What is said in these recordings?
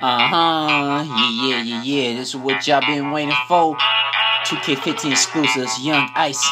Uh huh. Yeah, yeah, yeah, yeah. This is what y'all been waiting for. 2K15 exclusives, Young Ice.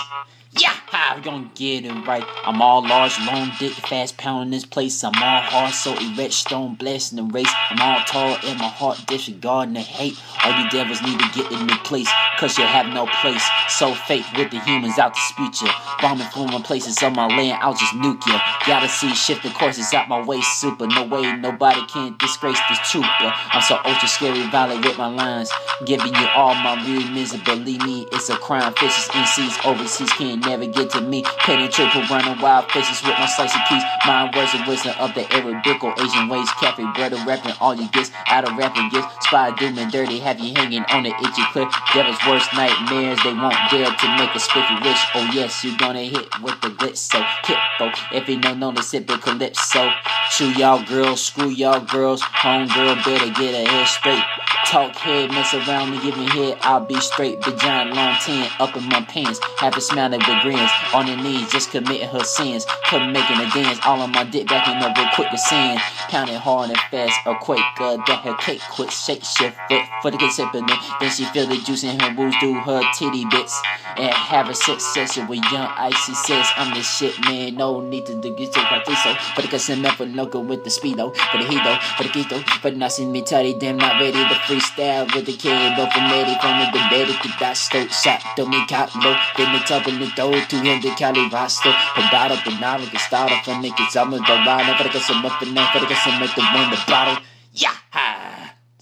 Yeah, we gonna get it right. I'm all large, long dick, fast pounding this place. I'm all hard, so erect, stone blasting the race. I'm all tall in my heart, disregarding the hate. All you devils need to get in the place, cause you have no place. So fake with the humans out to speech you. Bombing from places on my land, I'll just nuke you. Gotta see shifting courses out my way, super. No way, nobody can disgrace this truth. I'm so ultra scary, violent with my lines. Giving you all my real misery, believe me, it's a crime. Fishes, MCs, overseas can't never get to me. Penetrate, running wild faces with my slicey keys. My words of wisdom of the Arabic or Asian ways. Cafe, brother, rapping all you gets out of rapping gifts. Spy, doom, and dirty, have you hanging on the itchy cliff. Devil's worst nightmares, they won't dare to make a spiffy wish. Oh, yes, you're gonna hit with the glitz. So, hippo, if you don't know the sip of calypso. Chew y'all girls, screw y'all girls. Homegirl better get her head straight. Talk head, mess around and give me head. I'll be straight, big giant long tan up in my pants. Have smiling with grins on her knees, just committing her sins. Come making a dance, all on my dick backing up real quick with sand. Pounding hard and fast, a quake, uh, that her cake quick, shake shift foot for the good. Then she feel the juice in her boobs do her titty bits. And have a sex with Yung Icy says I'm the shit, man. No need to do get like this, so. For the custom for loco with the speedo, for the hito, for the keto, for not nothing me tutty, damn not ready to freestyle with the kid, but from ready from the debate to that stoke shot, do me cop low, then me top of the door, 200 cali roster, pedado, penado, que start off and make it some of the ride, for the custom up and for the custom at the one the bottle, yeah!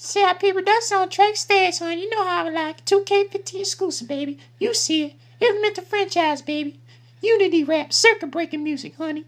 See how people that's on track stats, son. You know how I like 2K15 exclusive, baby. You see it. Implement the franchise, baby. Unity rap, circuit breaking music, honey.